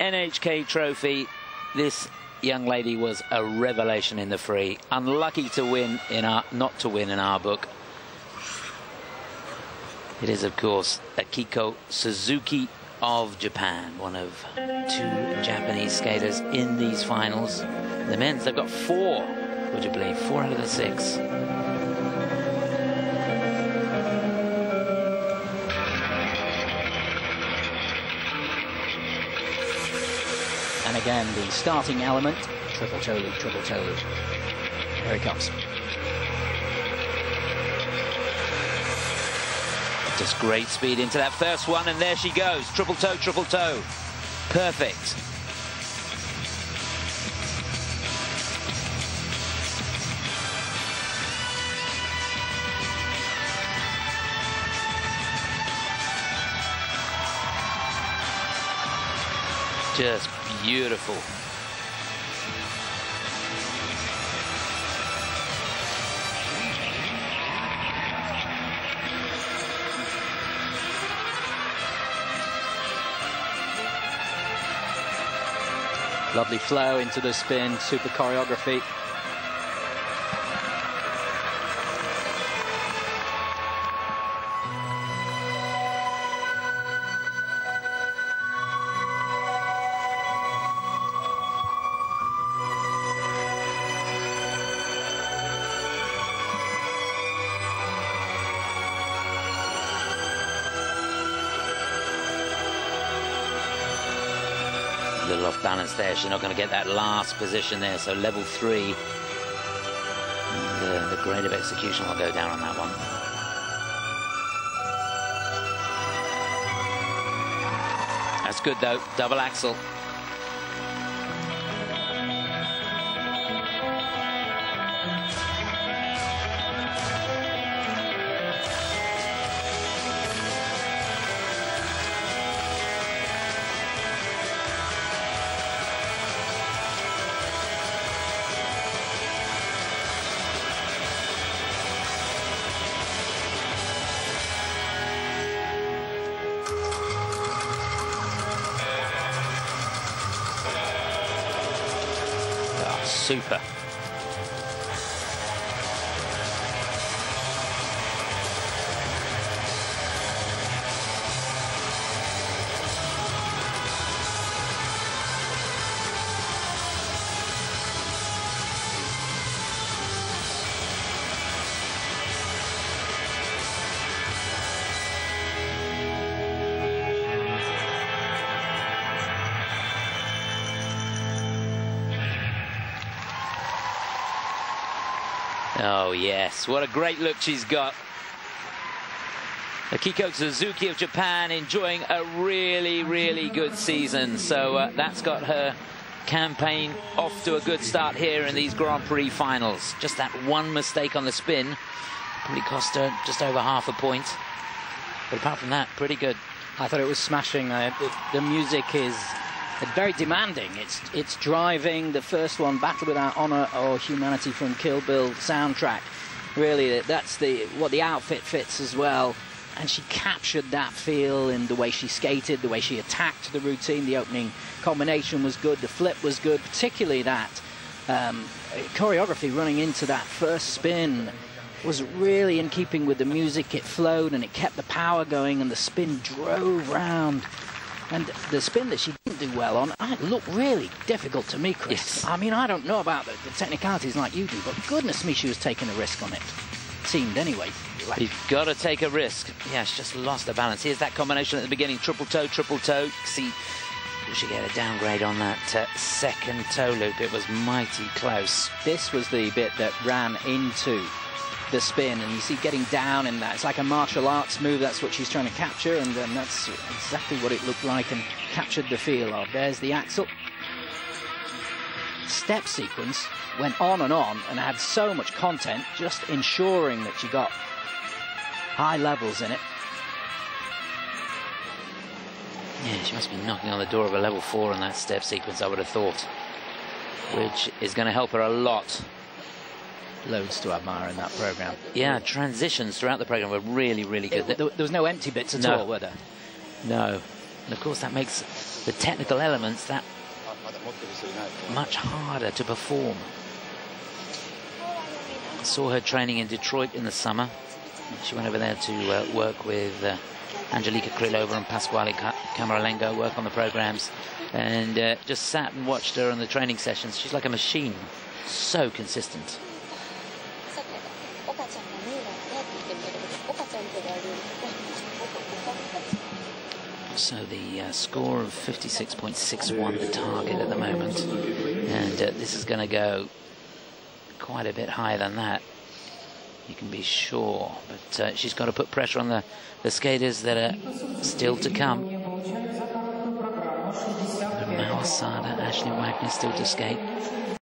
NHK trophy. This young lady was a revelation in the free. Unlucky to win in our, not to win in our book. It is, of course, Akiko Suzuki of Japan, one of two Japanese skaters in these finals. The men's, they've got four, would you believe, four out of the six. Again, the starting element, triple toe loop, triple toe loop. Here it comes. Just great speed into that first one, and there she goes. Triple toe, triple toe. Perfect. Just beautiful. Lovely flow into the spin, super choreography. Little off balance there. She's not going to get that last position there. So level three. Uh, the grade of execution will go down on that one. That's good though. Double axel. Super. Oh, yes. What a great look she's got. Akiko Suzuki of Japan enjoying a really, really good season. So uh, that's got her campaign off to a good start here in these Grand Prix finals. Just that one mistake on the spin probably cost her just over half a point. But apart from that, pretty good. I thought it was smashing. Uh, it, the music is very demanding. It's it's driving. The first one, Battle Without Honor or Humanity from Kill Bill soundtrack. Really, that's the what the outfit fits as well. And she captured that feel in the way she skated, the way she attacked the routine. The opening combination was good. The flip was good, particularly that um, choreography running into that first spin was really in keeping with the music. It flowed and it kept the power going, and the spin drove round. And the spin that she didn't do well on, looked really difficult to me, Chris. Yes. I mean, I don't know about the, the technicalities like you do, but goodness me, she was taking a risk on it. Seemed anyway. Like, You've got to take a risk. Yeah, she just lost the balance. Here's that combination at the beginning. Triple toe, triple toe. See, she get a downgrade on that uh, second toe loop? It was mighty close. this was the bit that ran into the spin, and you see getting down in that. It's like a martial arts move. That's what she's trying to capture, and um, that's exactly what it looked like and captured the feel of. There's the axel. Step sequence went on and on and had so much content, just ensuring that she got high levels in it. Yeah, she must be knocking on the door of a level four in that step sequence, I would have thought. Which is going to help her a lot. Loads to admire in that program. Yeah, transitions throughout the program were really, really good. It- there, there was no empty bits at No. all, were there? No. And of course, that makes the technical elements, that much harder to perform. I saw her training in Detroit in the summer. She went over there to uh, work with uh, Angelica Krylova and Pasquale Camerlengo, work on the programs, and uh, just sat and watched her on the training sessions. She's like a machine, so consistent. So the uh, score of 56.61 the target at the moment, and uh, this is going to go quite a bit higher than that. You can be sure, but uh, she's got to put pressure on the, the skaters that are still to come. Mao Asada, Ashley Wagner still to skate.